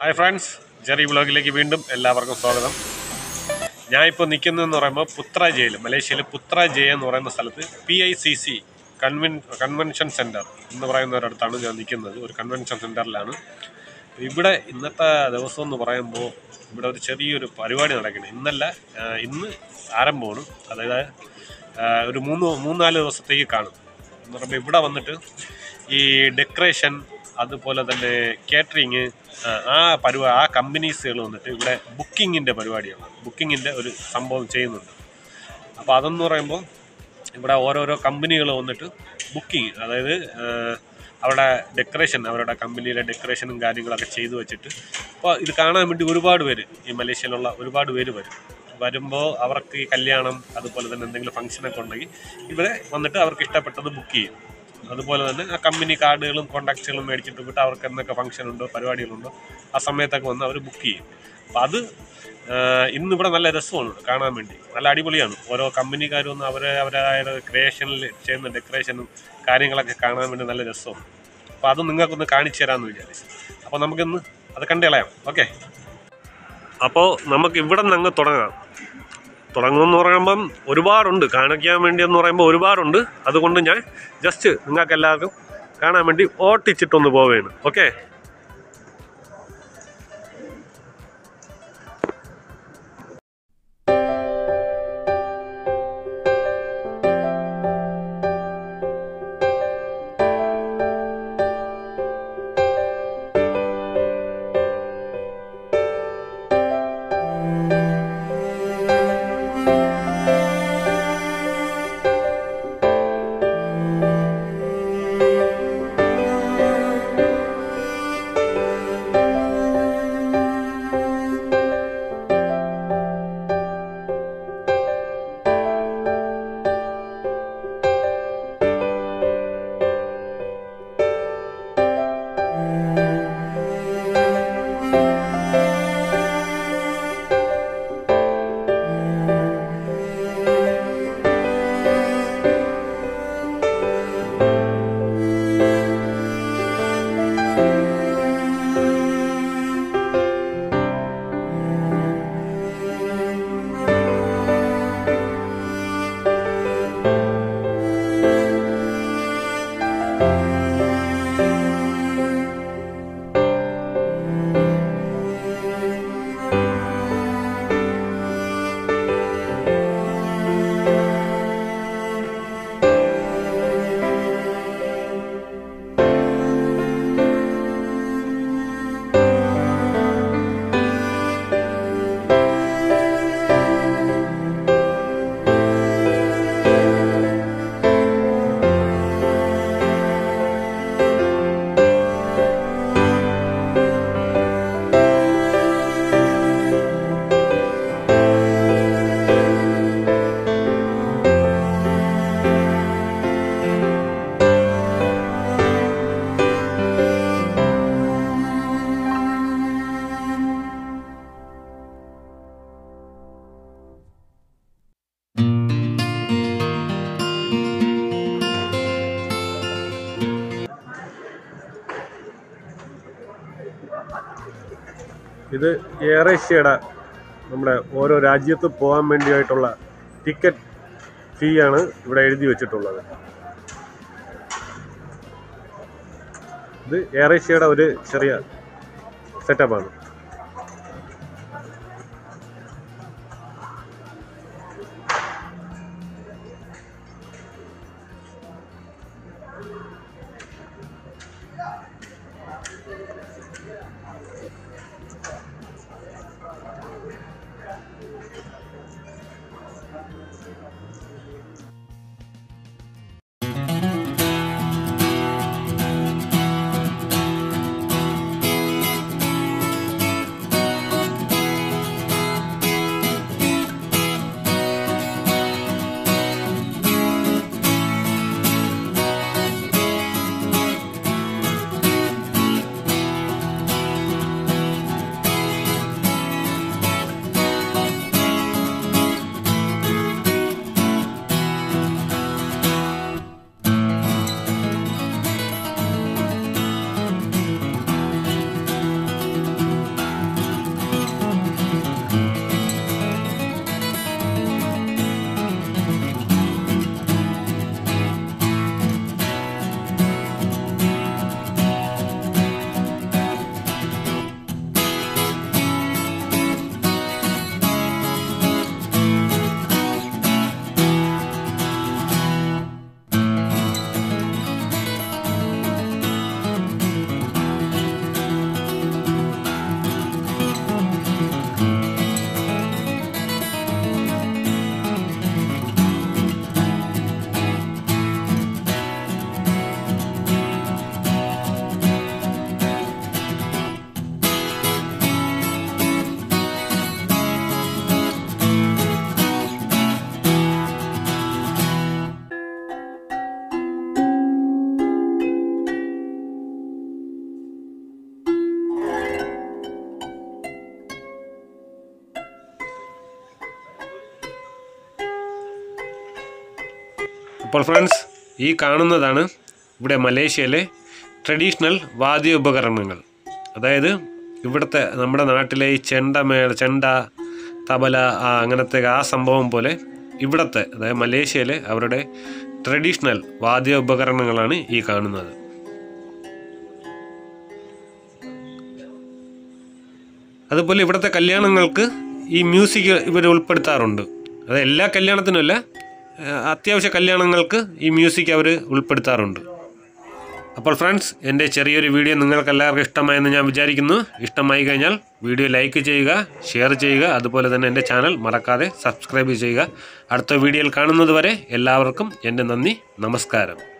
Hi friends Jerry വ്ളോഗിലേക്ക് വീണ്ടും എല്ലാവർക്കും സ്വാഗതം. ഞാൻ ഇപ്പോൾ നിൽക്കുന്നതെന്ന് പറയുമ്പോൾ പുത്ര ജയിൽ മലേഷ്യയിലെ പുത്ര ജയ എന്ന് പറയുന്ന സ്ഥലത്ത് P I C C convention convention centre എന്ന് പറയുന്ന ഒരിടത്താണ് ഞാൻ നിൽക്കുന്നത്. ഒരു കൺവെൻഷൻ സെന്ററിലാണ് ഇവിടെ ഇന്നത്തെ ദിവസം എന്ന് പറയുമ്പോൾ ഇവിടെ ഒരു ചെറിയൊരു പരിപാടി നടക്കുന്നത് ഇന്നല്ല ഇന്ന് ആരംഭമാണ്. അതായത് ഒരു മൂന്ന് മൂന്നാൽ ദിവസത്തേക്ക് കാണും. എന്ന് പറയുമ്പോൾ ഇവിടെ വന്നിട്ട് ഈ ഡെക്കറേഷൻ അതുപോലെ തന്നെ കേറ്ററിങ് ആ പരിപാടി ആ കമ്പനീസുകൾ വന്നിട്ട് ഇവിടെ ബുക്കിങ്ങിന്റെ പരിപാടിയാണ്. ബുക്കിങ്ങിന്റെ ഒരു സംഭവം ചെയ്യുന്നുണ്ട്. അപ്പോൾ അതെന്ന് പറയുമ്പോൾ ഇവിടെ ഓരോരോ കമ്പനികൾ വന്നിട്ട് ബുക്കിംഗ് അതായത് അവിടെ ഡെക്കറേഷൻ അവരുടെ കമ്പനിയിലെ ഡെക്കറേഷനും കാര്യങ്ങളൊക്കെ ചെയ്തു വെച്ചിട്ട് അപ്പോൾ ഇത് കാണാൻ വേണ്ടി ഒരുപാട് പേര് ഈ മലേഷ്യയിലുള്ള ഒരുപാട് പേര് വരും. വരുമ്പോൾ അവർക്ക് ഈ കല്യാണം അതുപോലെ തന്നെ എന്തെങ്കിലും ഫംഗ്ഷനൊക്കെ ഉണ്ടെങ്കിൽ ഇവിടെ വന്നിട്ട് അവർക്ക് ഇഷ്ടപ്പെട്ടത് ബുക്ക് ചെയ്യും. അതുപോലെ തന്നെ ആ കമ്പനി കാർഡുകളും കോണ്ടാക്ട്സുകളും മേടിച്ചിട്ട് വിട്ട് അവർക്ക് എന്തൊക്കെ ഫംഗ്ഷൻ ഉണ്ടോ പരിപാടികളുണ്ടോ ആ സമയത്തൊക്കെ വന്ന് അവർ ബുക്ക് ചെയ്യും. അപ്പം അത് ഇന്നിവിടെ നല്ല രസമാണ് കാണാൻ വേണ്ടി. നല്ല അടിപൊളിയാണ്. ഓരോ കമ്പനിക്കാരും ഒന്ന് അവരെ അവരായ ക്രിയേഷനിൽ ചെയ്യുന്ന ഡെക്കറേഷനും കാര്യങ്ങളൊക്കെ കാണാൻ വേണ്ടി നല്ല രസമാണ്. അപ്പോൾ അത് നിങ്ങൾക്കൊന്ന് കാണിച്ചു തരാമെന്ന് വിചാരിച്ചു. അപ്പോൾ നമുക്കിന്ന് അത് കണ്ടു കളയാം. ഓക്കെ അപ്പോൾ നമുക്ക് ഇവിടെ നിന്ന് അങ്ങ് തുടങ്ങാം. തുടങ്ങുമെന്ന് പറയുമ്പം ഒരുപാടുണ്ട്. കാണിക്കാൻ വേണ്ടിയെന്ന് പറയുമ്പോൾ ഒരുപാടുണ്ട്. അതുകൊണ്ട് ഞാൻ ജസ്റ്റ് നിങ്ങൾക്ക് എല്ലാവർക്കും കാണാൻ വേണ്ടി ഓട്ടിച്ചിട്ടൊന്ന് പോവുകയാണ് ഓക്കെ ഇത് എയർ ഏഷ്യയുടെ നമ്മുടെ ഓരോ രാജ്യത്ത് പോകാൻ വേണ്ടിയായിട്ടുള്ള ടിക്കറ്റ് ഫീ ആണ് ഇവിടെ എഴുതി വെച്ചിട്ടുള്ളത് ഇത് എയർ ഏഷ്യയുടെ ഒരു ചെറിയ സെറ്റപ്പാണ് Yeah. അപ്പോൾ ഫ്രണ്ട്സ് ഈ കാണുന്നതാണ് ഇവിടെ മലേഷ്യയിലെ ട്രഡീഷണൽ വാദ്യ ഉപകരണങ്ങൾ അതായത് ഇവിടുത്തെ നമ്മുടെ നാട്ടിലെ ഈ ചെണ്ട മേള ചെണ്ട തബല ആ അങ്ങനത്തെ ആ സംഭവം പോലെ ഇവിടുത്തെ അതായത് മലേഷ്യയിലെ അവരുടെ ട്രഡീഷണൽ വാദ്യ ഉപകരണങ്ങളാണ് ഈ കാണുന്നത്. അതുപോലെ ഇവിടുത്തെ കല്യാണങ്ങൾക്ക് ഈ മ്യൂസിക് ഇവർ ഉൾപ്പെടുത്താറുണ്ട്. അത് എല്ലാ കല്യാണത്തിനുമല്ല അത്യാവശ്യ കല്യാണങ്ങൾക്ക് ഈ മ്യൂസിക് അവർ ഉൾപ്പെടുത്താറുണ്ട്. അപ്പോൾ ഫ്രണ്ട്സ് എന്റെ ചെറിയൊരു വീഡിയോ നിങ്ങൾക്ക് എല്ലാവർക്കും ഇഷ്ടമായെന്ന് ഞാൻ വിചാരിക്കുന്നു. ഇഷ്ടമായി കഴിഞ്ഞാൽ വീഡിയോ ലൈക്ക് ചെയ്യുക ഷെയർ ചെയ്യുക അതുപോലെ തന്നെ എന്റെ ചാനൽ മറക്കാതെ സബ്സ്ക്രൈബ് ചെയ്യുക. അടുത്ത വീഡിയോയിൽ കാണുന്നതുവരെ എല്ലാവർക്കും എന്റെ നന്ദി നമസ്കാരം.